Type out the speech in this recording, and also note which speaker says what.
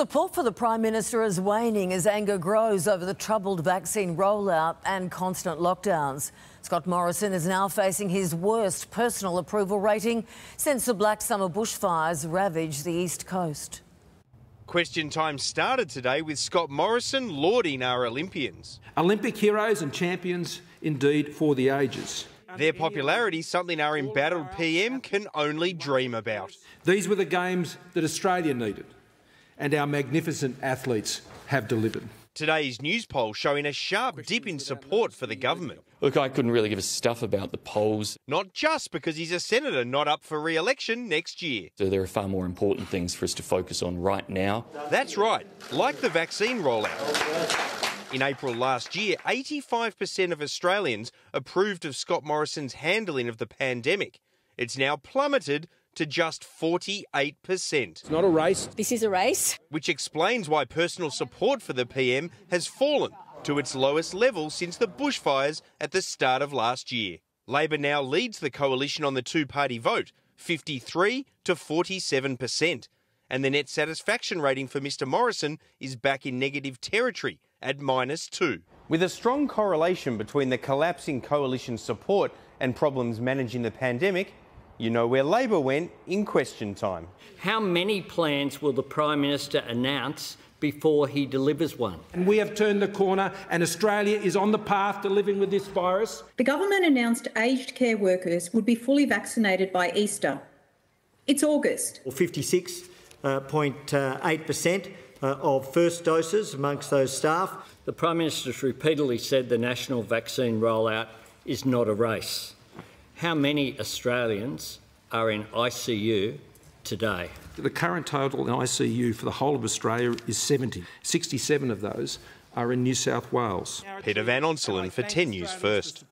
Speaker 1: Support for the Prime Minister is waning as anger grows over the troubled vaccine rollout and constant lockdowns. Scott Morrison is now facing his worst personal approval rating since the Black Summer bushfires ravaged the East Coast.
Speaker 2: Question time started today with Scott Morrison lauding our Olympians.
Speaker 3: Olympic heroes and champions indeed for the ages.
Speaker 2: Their popularity, something our embattled PM can only dream about.
Speaker 3: These were the games that Australia needed and our magnificent athletes have delivered.
Speaker 2: Today's news poll showing a sharp dip in support for the government.
Speaker 4: Look, I couldn't really give a stuff about the polls.
Speaker 2: Not just because he's a senator not up for re election next year.
Speaker 4: So there are far more important things for us to focus on right now.
Speaker 2: That's right, like the vaccine rollout. In April last year, 85% of Australians approved of Scott Morrison's handling of the pandemic. It's now plummeted to just 48%.
Speaker 3: It's not a race.
Speaker 5: This is a race.
Speaker 2: Which explains why personal support for the PM has fallen to its lowest level since the bushfires at the start of last year. Labor now leads the coalition on the two party vote, 53 to 47%. And the net satisfaction rating for Mr Morrison is back in negative territory at minus two. With a strong correlation between the collapsing coalition support and problems managing the pandemic, you know where Labor went in question time.
Speaker 6: How many plans will the Prime Minister announce before he delivers one?
Speaker 3: And we have turned the corner, and Australia is on the path to living with this virus.
Speaker 7: The government announced aged care workers would be fully vaccinated by Easter. It's August.
Speaker 8: 56.8% uh, of first doses amongst those staff.
Speaker 6: The Prime Minister has repeatedly said the national vaccine rollout is not a race. How many Australians are in ICU today?
Speaker 3: The current total in ICU for the whole of Australia is 70. 67 of those are in New South Wales.
Speaker 2: Peter Van Onselen for 10 News First.